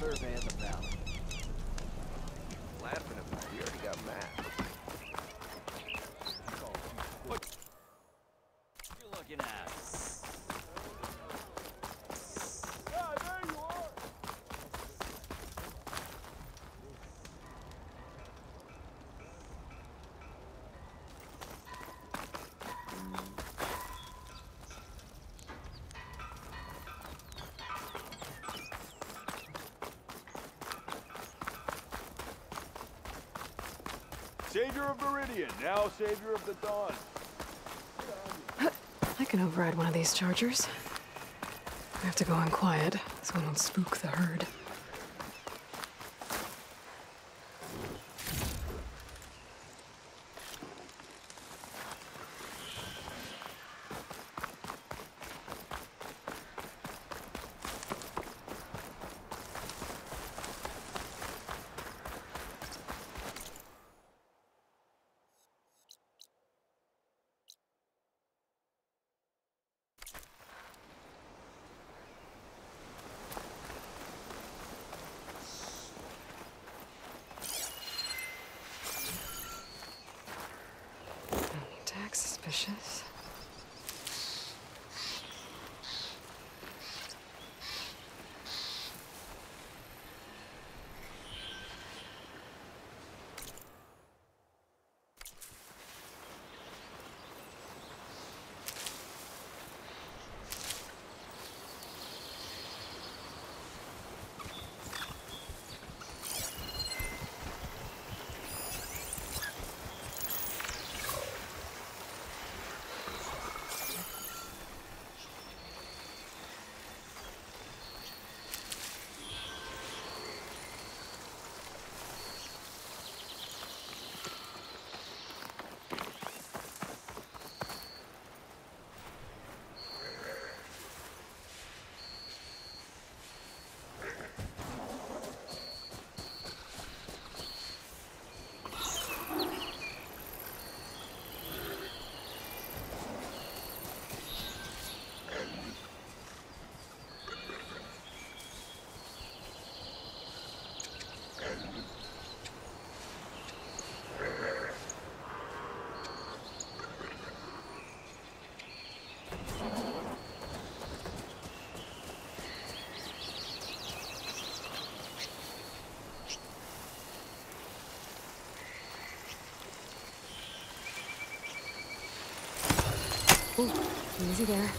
surveying the valley. Laughing about it. You already got mad. You're looking at. Now Savior of the Dawn. I can override one of these chargers. I have to go in quiet, so I don't spook the herd. Need to act suspicious. Ooh, easy there.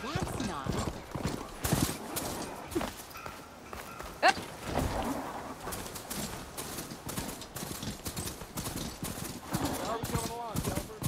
That's not. How are we coming along, Delbert?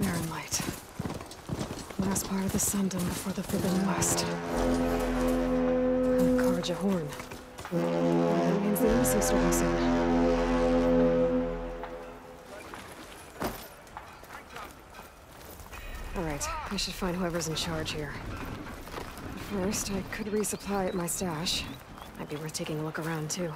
Barren light. Of Sundom before the Forbidden West. And the Carja Horn. That means the embassy storm soon. Alright, I should find whoever's in charge here. But first, I could resupply at my stash. Might be worth taking a look around, too.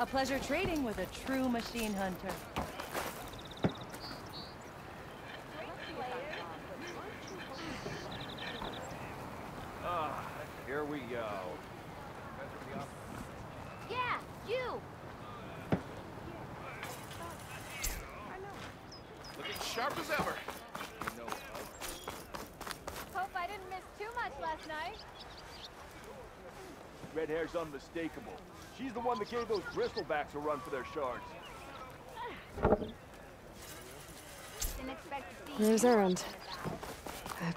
A pleasure trading with a true machine hunter. Ah, here we go. Yeah, you! Looking sharp as ever. Hope I didn't miss too much last night. Red hair's unmistakable. She's the one that gave those bristlebacks a run for their shards. Didn't expect to see There's you. Erend. It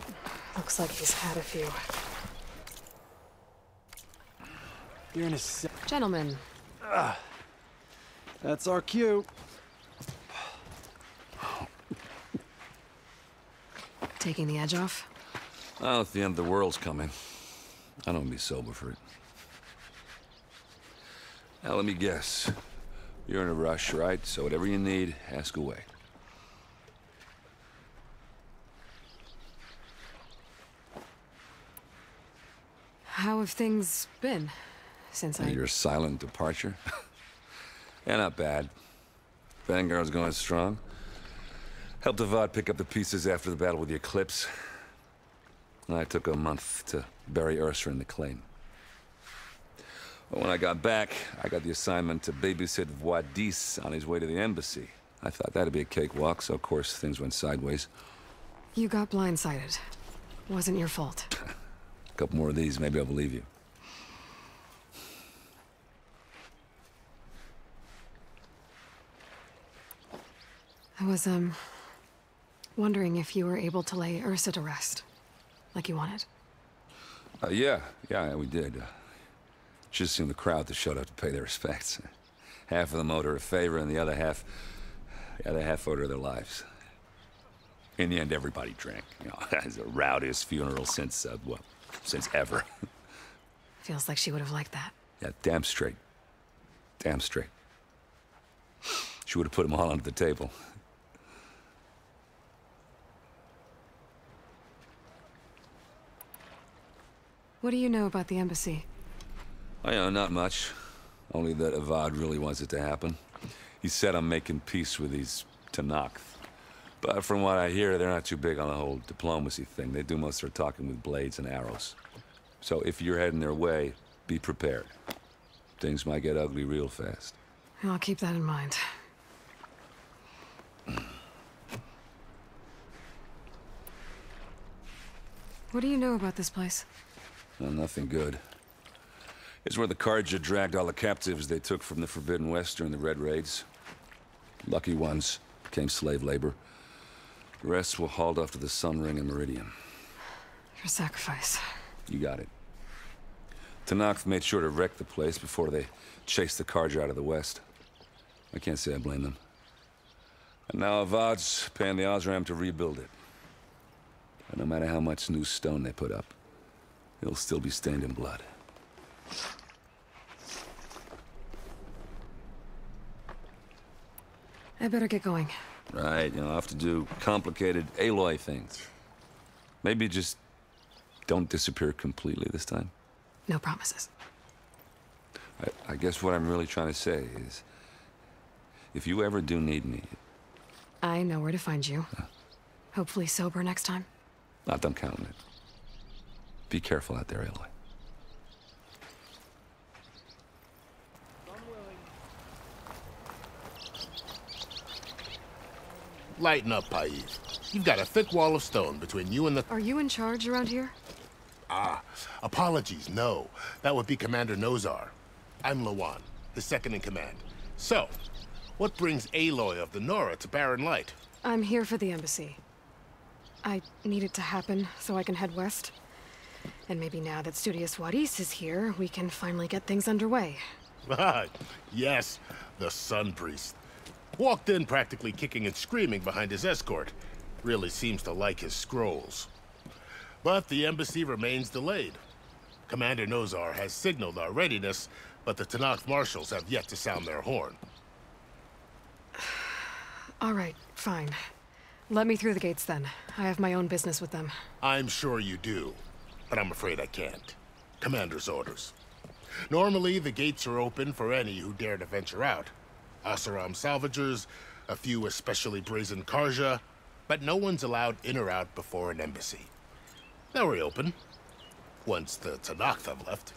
looks like he's had a few. You're in a se- Gentlemen, That's our cue. taking the edge off? Well, if the end of the world's coming, I don't be sober for it. Now, let me guess. You're in a rush, right? So whatever you need, ask away. How have things been since I... Your silent departure? yeah, not bad. Vanguard's going strong. Helped Avad pick up the pieces after the battle with the Eclipse. I took a month to bury Ursa in the claim. But when I got back, I got the assignment to babysit Wadis on his way to the embassy. I thought that'd be a cakewalk, so of course things went sideways. You got blindsided. Wasn't your fault. A couple more of these, maybe I'll believe you. I was, um... wondering if you were able to lay Ursa to rest. Like you wanted. Uh, yeah, yeah, we did. Just seemed the crowd that showed up to pay their respects. half of them owed her a favor, and the other half, the other half owed her their lives. In the end, everybody drank. You know, it's the rowdiest funeral since, uh, well, since ever. Feels like she would have liked that. yeah, damn straight. Damn straight. She would have put them all under the table. What do you know about the embassy? Oh, I know, not much. Only that Avad really wants it to happen. He said I'm making peace with these Tenakth. But from what I hear, they're not too big on the whole diplomacy thing. They do most of their talking with blades and arrows. So if you're heading their way, be prepared. Things might get ugly real fast. I'll keep that in mind. What do you know about this place? Well, nothing good. It's where the Carja dragged all the captives they took from the Forbidden West during the Red Raids. Lucky ones became slave labor. The rest were hauled off to the Sun Ring and Meridian. Your sacrifice. You got it. Tenakth made sure to wreck the place before they chased the Carja out of the west. I can't say I blame them. And now Avad's paying the Oseram to rebuild it. And no matter how much new stone they put up, it'll still be stained in blood. I better get going. Right, you know, I'll have to do complicated Aloy things. Maybe just don't disappear completely this time. No promises. I, I guess what I'm really trying to say is, if you ever do need me, I know where to find you. Hopefully sober next time. not done counting it. Be careful out there, Aloy. Lighten up, Pais. You've got a thick wall of stone between you and the... Are you in charge around here? Ah, apologies, no. That would be Commander Nozar. I'm Lawan, the second in command. So, what brings Aloy of the Nora to Barren Light? I'm here for the embassy. I need it to happen so I can head west. And maybe now that Studious Wadis is here, we can finally get things underway. Ah, yes, the Sun Priest. Walked in practically kicking and screaming behind his escort. Really seems to like his scrolls. But the embassy remains delayed. Commander Nozar has signaled our readiness, but the Tenakth marshals have yet to sound their horn. All right, fine. Let me through the gates then. I have my own business with them. I'm sure you do, but I'm afraid I can't. Commander's orders. Normally, the gates are open for any who dare to venture out. Oseram salvagers, a few especially brazen Carja, but no one's allowed in or out before an embassy. Now we're open. Once the Tenakth have left.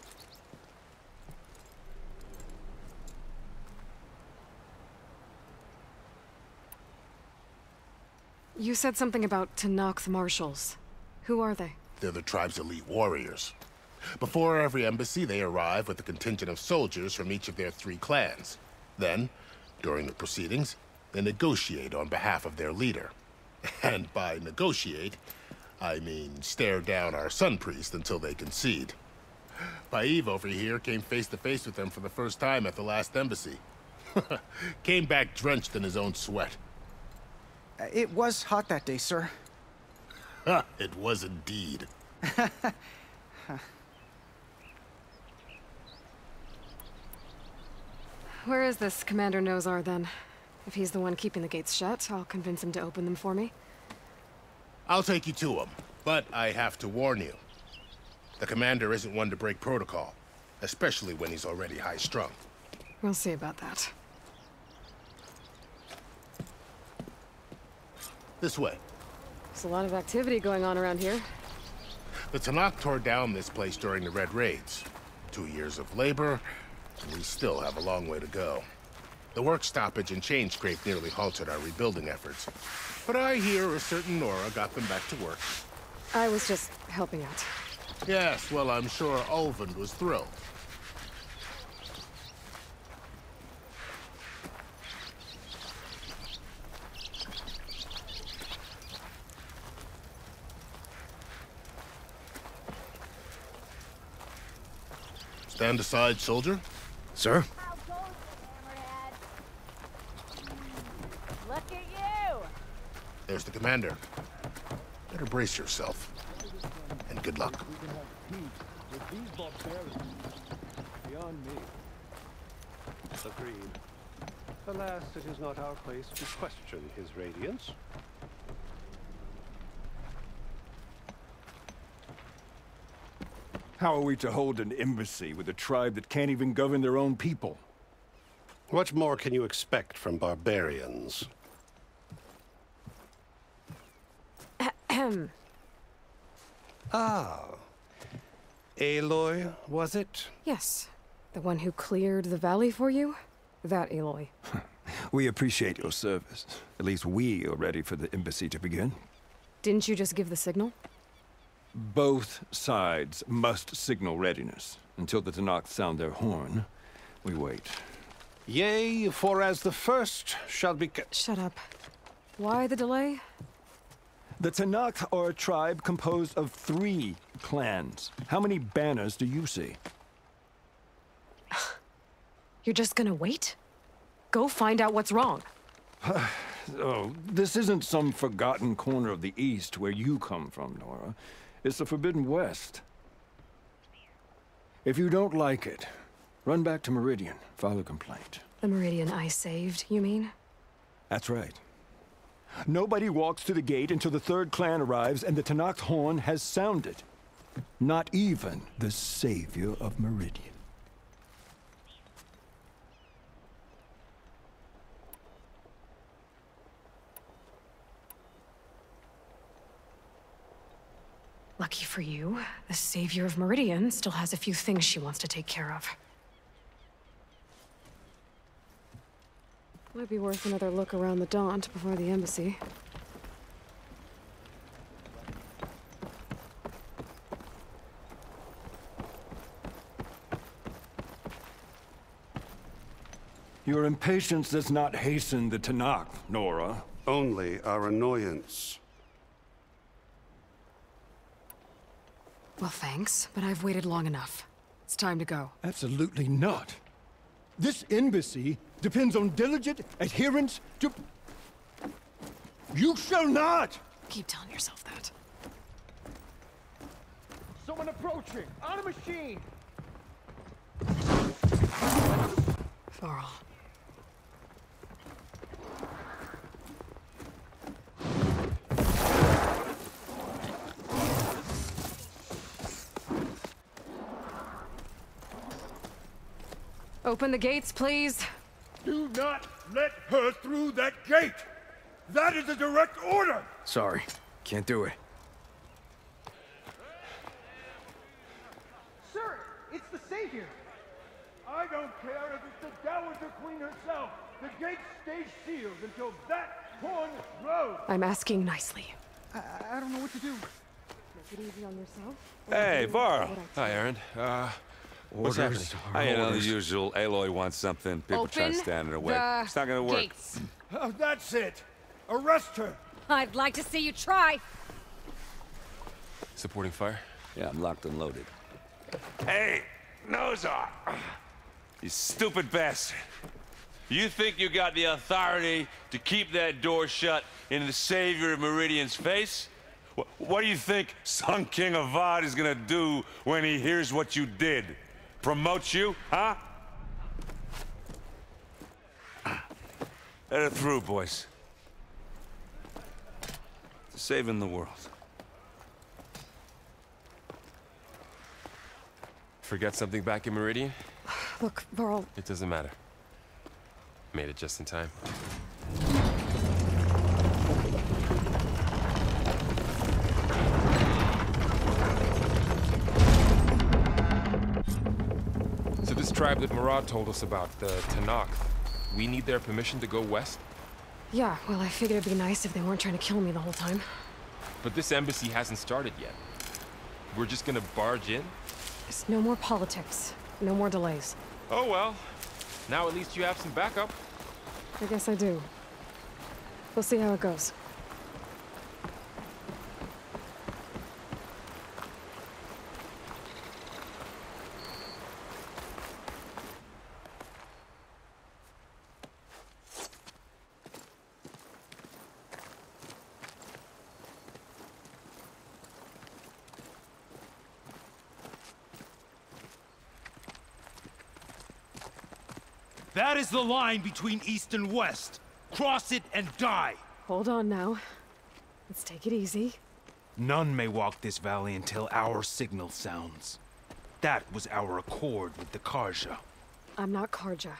You said something about Tenakth marshals. Who are they? They're the tribe's elite warriors. Before every embassy, they arrive with a contingent of soldiers from each of their three clans. Then, during the proceedings, they negotiate on behalf of their leader. And by negotiate, I mean stare down our sun priest until they concede. Paiv over here came face to face with them for the first time at the last embassy. came back drenched in his own sweat. Uh, It was hot that day, sir. it was indeed. Where is this Commander Nozar, then? If he's the one keeping the gates shut, I'll convince him to open them for me. I'll take you to him, but I have to warn you. The commander isn't one to break protocol, especially when he's already high-strung. We'll see about that. This way. There's a lot of activity going on around here. The Tenakth tore down this place during the Red Raids. Two years of labor, we still have a long way to go. The work stoppage and Chainscrape nearly halted our rebuilding efforts. But I hear a certain Nora got them back to work. I was just helping out. Yes, well, I'm sure Ulvund was thrilled. Stand aside, soldier. Sir? How goes it, Hammerhead? Look at you! There's the commander. Better brace yourself. And good luck. With these barbarians, beyond me. Agreed. Alas, it is not our place to question his radiance. How are we to hold an embassy with a tribe that can't even govern their own people? What more can you expect from barbarians? Ahem. Ah. Aloy, was it? Yes. The one who cleared the valley for you? That Aloy. We appreciate your service. At least we are ready for the embassy to begin. Didn't you just give the signal? Both sides must signal readiness. Until the Tenakth sound their horn, we wait. Yea, for as the first shall be... ca- Shut up. Why the delay? The Tenakth are a tribe composed of three clans. How many banners do you see? You're just gonna wait? Go find out what's wrong. Oh, this isn't some forgotten corner of the East where you come from, Nora. It's the Forbidden West. If you don't like it, run back to Meridian, file a complaint. The Meridian I saved, you mean? That's right. Nobody walks to the gate until the third clan arrives and the Tenakth horn has sounded. Not even the savior of Meridian. Lucky for you, the savior of Meridian still has a few things she wants to take care of. Might be worth another look around the Daunt before the embassy. Your impatience does not hasten the Tenakth, Nora. Only our annoyance. Well, thanks, but I've waited long enough. It's time to go. Absolutely not. This embassy depends on diligent adherence to... You shall not! Keep telling yourself that. Someone approaching! On a machine! Thorl. Open the gates, please. Do not let her through that gate! That is a direct order! Sorry. Can't do it. Sir, it's the Savior! I don't care if it's the Dowager Queen herself! The gates stay sealed until that horn blows! I'm asking nicely. I, I don't know what to do. Make it easy on yourself. Hey, Varl. Hi, Erend. Uh, what's happening? Orders I are you know the usual. Aloy wants something. People try to Open stand in her way. It's not gonna work. Gates. Oh, that's it! Arrest her! I'd like to see you try. Supporting fire? Yeah, I'm locked and loaded. Hey, Nozar! You stupid bastard. You think you got the authority to keep that door shut in the Savior of Meridian's face? Wh- What do you think Sun King Avad is gonna do when he hears what you did? Promote you, huh? Let her through, boys. To Saving the world. Forget something back in Meridian? Look, Varl, It doesn't matter. Made it just in time. This tribe that Marad told us about, the Tenakth, we need their permission to go west? yeah, well, I figured it'd be nice if they weren't trying to kill me the whole time. But this embassy hasn't started yet. We're just gonna barge in? There's no more politics. No more delays. Oh well. Now at least you have some backup. I guess I do. We'll see how it goes. That is the line between East and West. Cross it and die. Hold on now. Let's take it easy. None may walk this valley until our signal sounds. That was our accord with the Carja. I'm not Carja.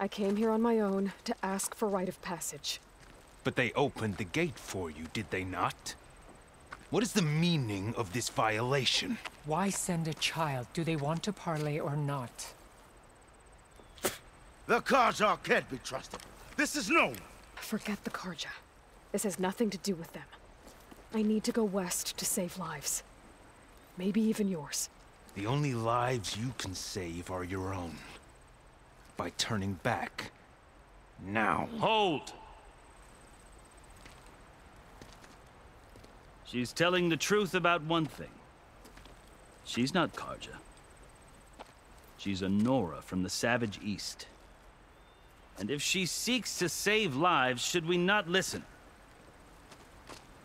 I came here on my own to ask for rite of passage. But they opened the gate for you, did they not? What is the meaning of this violation? Why send a child? Do they want to parley or not? The Carja can't be trusted. This is known. Forget the Carja. This has nothing to do with them. I need to go west to save lives. Maybe even yours. The only lives you can save are your own. By turning back. Now. Hold! She's telling the truth about one thing. She's not Carja. She's a Nora from the Savage East. And if she seeks to save lives, should we not listen?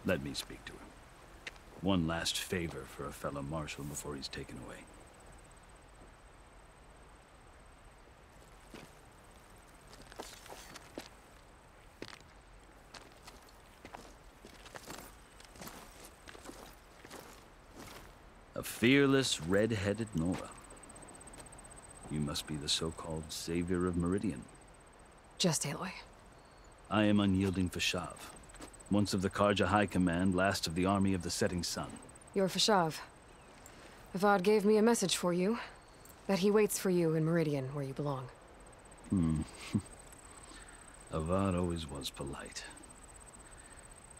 Let me speak to her. One last favor for a fellow marshal before he's taken away. A fearless, red-headed Nora. You must be the so-called savior of Meridian. Just Aloy. I am unyielding Fashav, once of the Carja High Command, last of the army of the setting sun. You're Fashav. Avad gave me a message for you. That he waits for you in Meridian, where you belong. Hmm. Avad always was polite.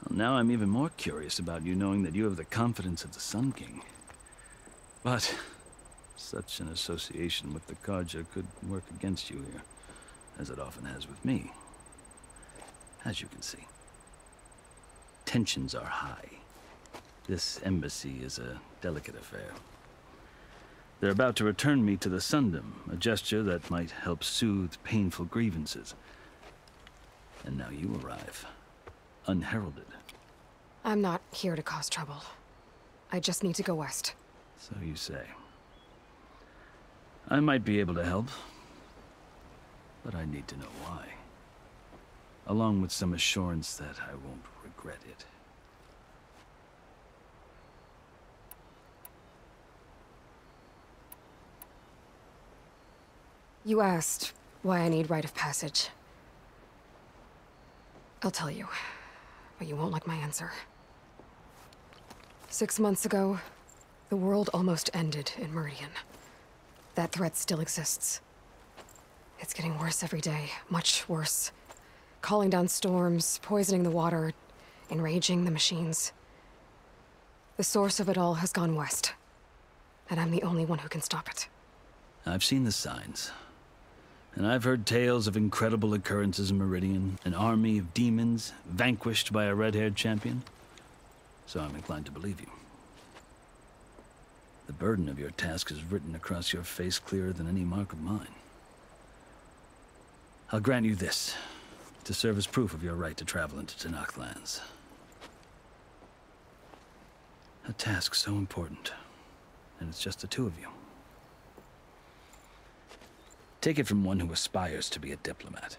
Well, now I'm even more curious about you knowing that you have the confidence of the Sun King. But such an association with the Carja could work against you here, as it often has with me. As you can see. Tensions are high. This embassy is a delicate affair. They're about to return me to the Sundom, a gesture that might help soothe painful grievances. And now you arrive, unheralded. I'm not here to cause trouble. I just need to go west. So you say. I might be able to help, but I need to know why. Along with some assurance that I won't regret it. You asked why I need rite of passage. I'll tell you, but you won't like my answer. Six months ago, the world almost ended in Meridian. That threat still exists. It's getting worse every day, much worse. Calling down storms, poisoning the water, enraging the machines. The source of it all has gone west. And I'm the only one who can stop it. I've seen the signs. And I've heard tales of incredible occurrences in Meridian, an army of demons vanquished by a red-haired champion. So I'm inclined to believe you. The burden of your task is written across your face clearer than any mark of mine. I'll grant you this, to serve as proof of your right to travel into Tenakth lands. A task so important, and it's just the two of you. Take it from one who aspires to be a diplomat.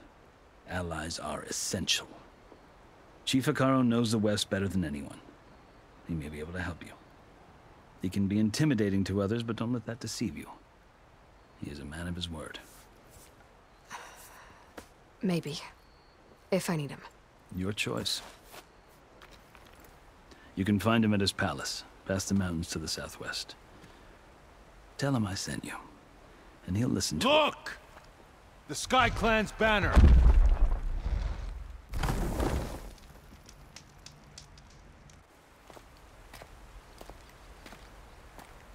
Allies are essential. Chief Hekarro knows the West better than anyone. He may be able to help you. He can be intimidating to others, but don't let that deceive you. He is a man of his word. Maybe. If I need him. Your choice. You can find him at his palace, past the mountains to the southwest. Tell him I sent you, and he'll listen to Look! The Sky Clan's banner!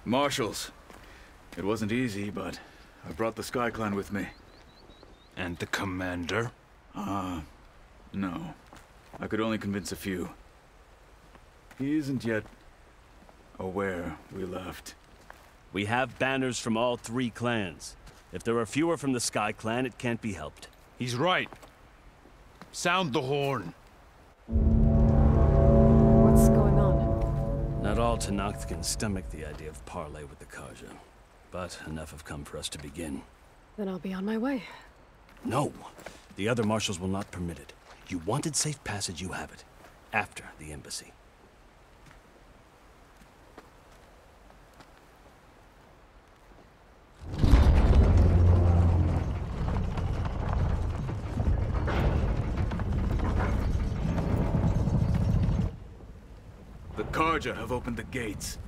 Marshals. It wasn't easy, but I brought the Sky Clan with me. And the commander? Ah, uh, no. I could only convince a few. He isn't yet aware we left. We have banners from all three clans. If there are fewer from the Sky Clan, it can't be helped. He's right. Sound the horn. What's going on? Not all Tenakth can stomach the idea of parley with the Carja. But enough have come for us to begin. Then I'll be on my way. No! The other marshals will not permit it. You wanted safe passage, you have it. After the embassy. The Carja have opened the gates.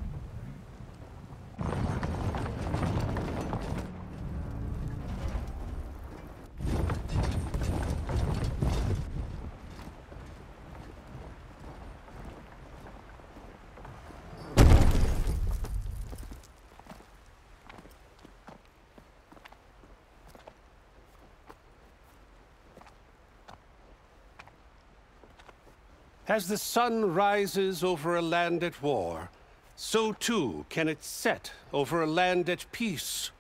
As the sun rises over a land at war, so too can it set over a land at peace.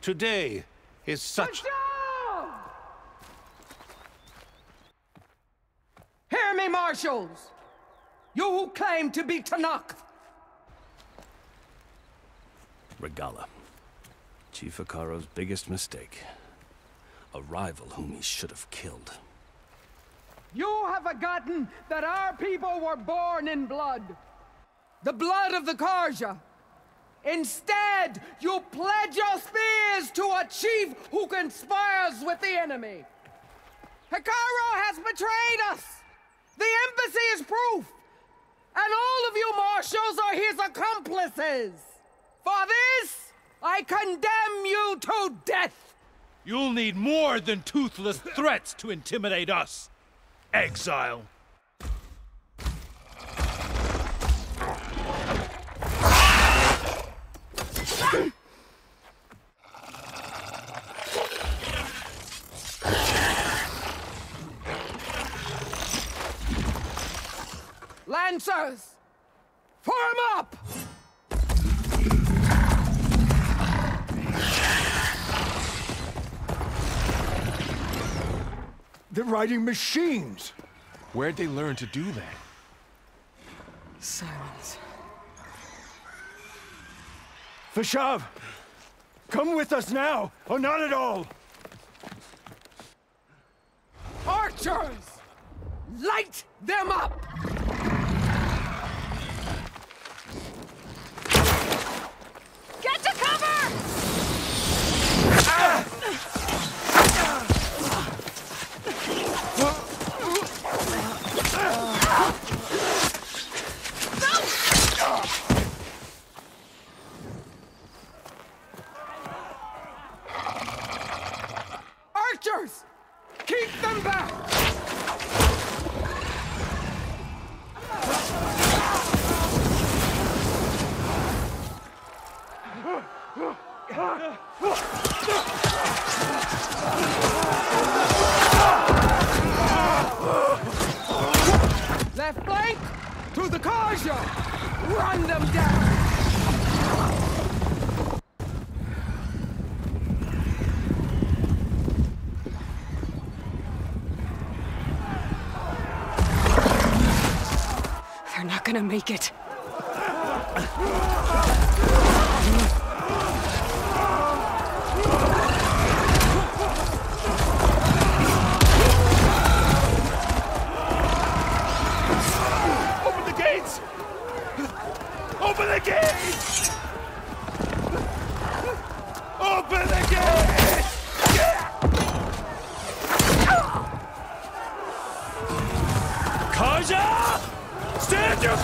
Today is such... Hear me, marshals! You who claim to be Tenakth! Regalla. Chief Hekarro's biggest mistake. A rival whom he should have killed. You have forgotten that our people were born in blood. The blood of the Carja. Instead, you pledge your spears to a chief who conspires with the enemy. Hekarro has betrayed us. The embassy is proof. And all of you marshals are his accomplices. For this, I condemn you to death. You'll need more than toothless threats to intimidate us exile. Lancers! Form up! They're riding machines! Where'd they learn to do that? Silence. Fashav! Come with us now, or not at all! Archers! Light them up! Get to cover! Ah! Gonna make it. Open the gates! Open the gates! Fire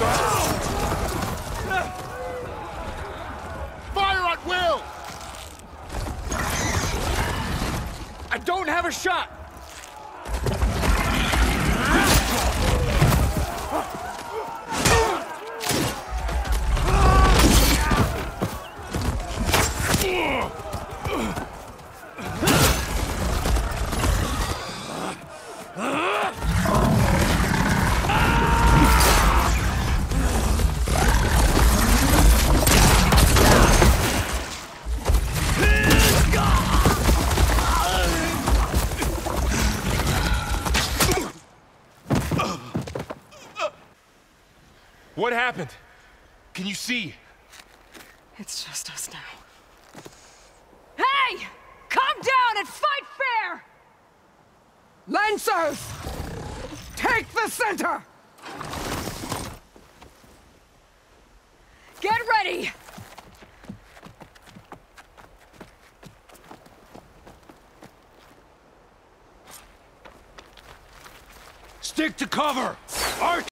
at will! I don't have a shot! Happened? Can you see? It's just us now. Hey! Come down and fight fair! Lancers! Take the center! Get ready! Stick to cover! Arch